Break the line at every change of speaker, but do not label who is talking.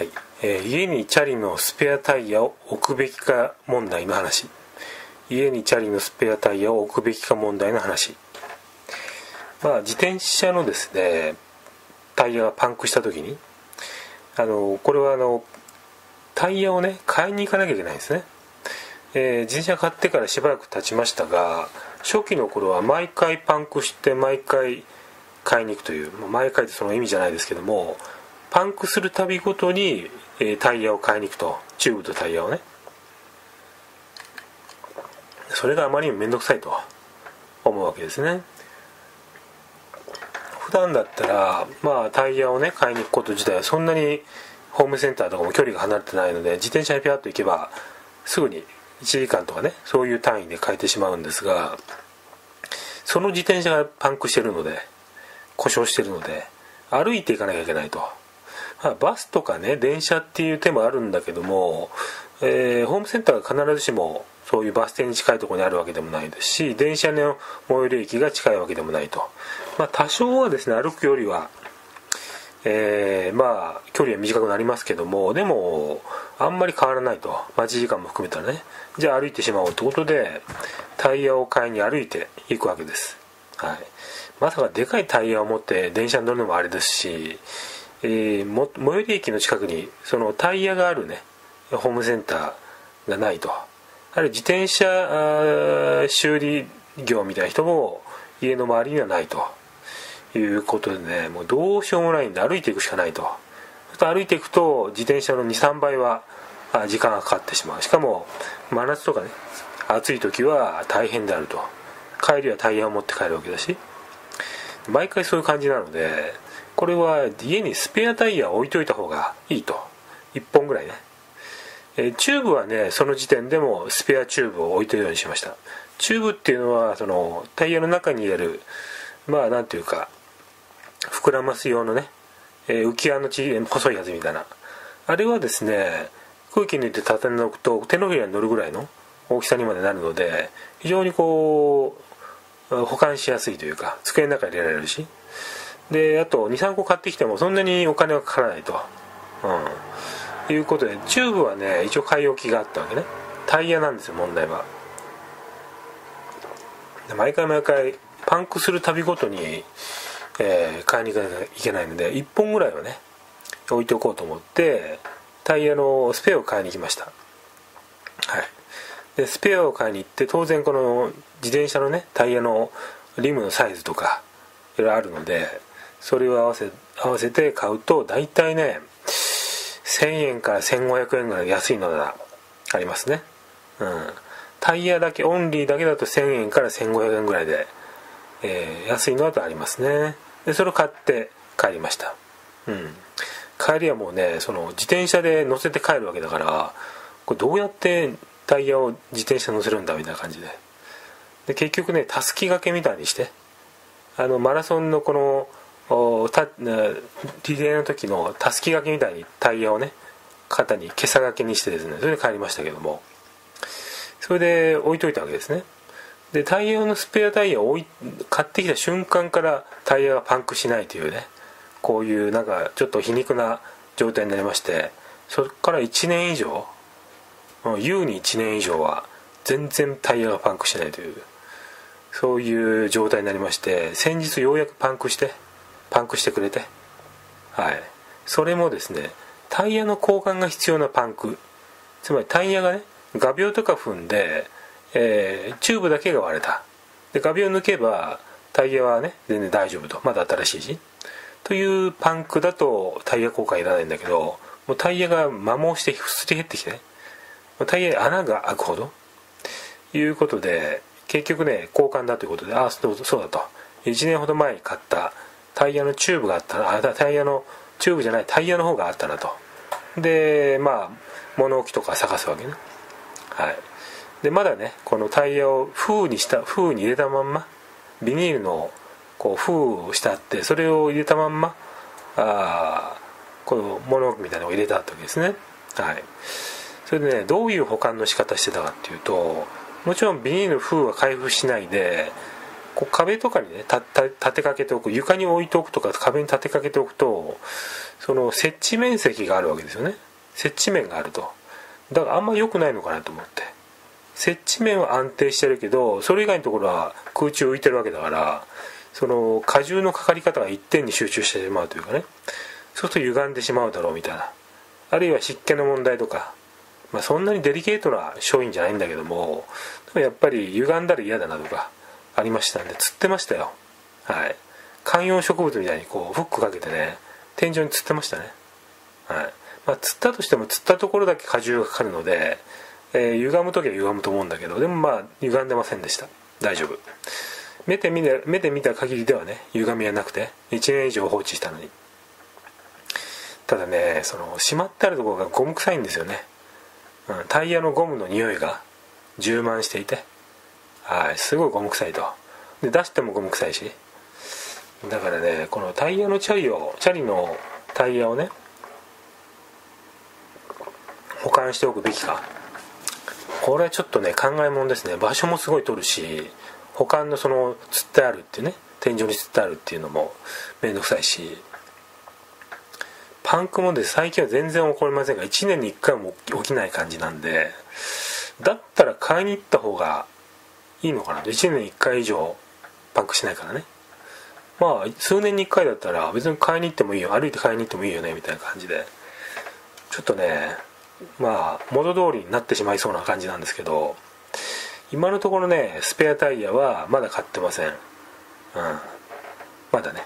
はい。えー、家にチャリのスペアタイヤを置くべきか問題の話。家にチャリのスペアタイヤを置くべきか問題の話。まあ自転車のですねタイヤがパンクした時にあのこれはあのタイヤをね買いに行かなきゃいけないんですね、えー、自転車買ってからしばらく経ちましたが初期の頃は毎回パンクして毎回買いに行くという毎回ってその意味じゃないですけどもパンクするたびごとに、え、タイヤを買いに行くと。チューブとタイヤをね。それがあまりにも面倒くさいと。思うわけですね。普段だったらまあタイヤをね買いに行くこと自体はそんなにホームセンターとかも距離が離れてないので自転車にピャッと行けばすぐに1時間とかねそういう単位で買えてしまうんですがその自転車がパンクしてるので故障してるので歩いていかなきゃいけないと。まあ、バスとかね電車っていう手もあるんだけども、えー、ホームセンターが必ずしもそういうバス停に近いところにあるわけでもないですし電車の最寄り駅が近いわけでもないと、まあ、多少はですね歩くよりは、えー、まあ距離は短くなりますけどもでもあんまり変わらないと。待ち時間も含めたらね。じゃあ歩いてしまおうということでタイヤを買いに歩いていくわけです、はい、まさかでかいタイヤを持って電車に乗るのもあれですしえー、最寄り駅の近くにそのタイヤがあるねホームセンターがないと。ある自転車修理業みたいな人も家の周りにはないと。いうことでねもうどうしようもないんで歩いていくしかないと。歩いていくと自転車の23倍は時間がかかってしまう。しかも真夏とかね暑い時は大変であると。帰りはタイヤを持って帰るわけだし。毎回そういう感じなのでこれは家にスペアタイヤを置いといた方がいいと。1本ぐらいね、え、チューブはねその時点でもスペアチューブを置いてるようにしました。チューブっていうのはそのタイヤの中に入れるまあなんていうか膨らます用のね、え、浮き輪のち細いやつみたいな。あれはですね空気抜いて畳んでおくと手のひらに乗るぐらいの大きさにまでなるので非常にこう保管しやすいというか机の中に入れられるし。であと23個買ってきてもそんなにお金がかからないと、うん、いうことでチューブはね一応買い置きがあったわけね。タイヤなんですよ問題は。で毎回毎回パンクするたびごとに、えー、買いに行かなきゃいけないので1本ぐらいはね置いておこうと思ってタイヤのスペアを買いに行きました。はい。でスペアを買いに行って当然この自転車のねタイヤのリムのサイズとかいろいろあるのでそれを合わせ合わせて買うと大体ね1000円から1500円ぐらい安いのがありますね。うん。タイヤだけオンリーだけだと1000円から1500円ぐらいで、えー、安いのだとありますね。でそれを買って帰りました。うん。帰りはもうねその自転車で乗せて帰るわけだからこれどうやってタイヤを自転車乗せるんだみたいな感じで。で結局ねたすき掛けみたいにしてあのマラソンのこのたリレーの時のたすき掛けみたいにタイヤをね。肩にけさ掛けにしてですね。それで帰りましたけども。それで置いといたわけですね。でタイヤ用のスペアタイヤを買ってきた瞬間からタイヤがパンクしないというね。こういうなんかちょっと皮肉な状態になりまして。そこから1年以上。優に1年以上は全然タイヤがパンクしないという。そういう状態になりまして。先日ようやくパンクして。パンクしてくれて。はい。それもですねタイヤの交換が必要なパンク。つまりタイヤがね画鋲とか踏んで、えー、チューブだけが割れた。で画鋲抜けばタイヤはね全然大丈夫と。まだ新しいし。というパンクだとタイヤ交換いらないんだけどもうタイヤが摩耗してすり減ってきてね。タイヤに穴が開くほど。いうことで結局ね交換だということでああそうだと。1年ほど前に買ったタイヤのチューブがあったな。あタイヤのチューブじゃない。タイヤの方があったなと。でまあ物置とか探すわけね。はい。でまだねこのタイヤを封にした封に入れたまんまビニールのこう封をしてあってそれを入れたまんまあこの物置みたいなのを入れたわけですね。はい。それでねどういう保管の仕方してたかっていうともちろんビニール封は開封しないでこう壁とかにね立てかけておく床に置いておくとか壁に立てかけておくとその設置面積があるわけですよね。設置面があると。だからあんま良くないのかなと思って。設置面は安定してるけどそれ以外のところは空中浮いてるわけだからその荷重のかかり方が一点に集中してしまうというかね。そうすると歪んでしまうだろうみたいな。あるいは湿気の問題とか、まあ、そんなにデリケートな商品じゃないんだけどもでもやっぱり歪んだら嫌だなとか。ありましたんで釣ってましたよ。はい。観葉植物みたいにこうフックかけてね天井に釣ってましたね。はい。まあ、釣ったとしても釣ったところだけ荷重がかかるので、えー、歪む時は歪むと思うんだけどでもまあ歪んでませんでした。大丈夫。目で見目で見た限りではね歪みはなくて1年以上放置したのに。ただねそのしまってあるところがゴム臭いんですよね、うん、タイヤのゴムの匂いが充満していてはいすごいゴム臭いと。で出してもゴム臭いし。だからねこのタイヤのチャリをチャリのタイヤをね保管しておくべきか。これはちょっとね考えもんですね。場所もすごい取るし保管のその釣ってあるっていうね天井に釣ってあるっていうのも面倒くさいし。パンクもで最近は全然起こりませんが1年に1回も起きない感じなんでだったら買いに行った方がいいのかな？1年に1回以上パンクしないからね。まあ数年に1回だったら別に買いに行ってもいいよ。歩いて買いに行ってもいいよねみたいな感じで。ちょっとねまあ元通りになってしまいそうな感じなんですけど今のところねスペアタイヤはまだ買ってません。うん。まだね。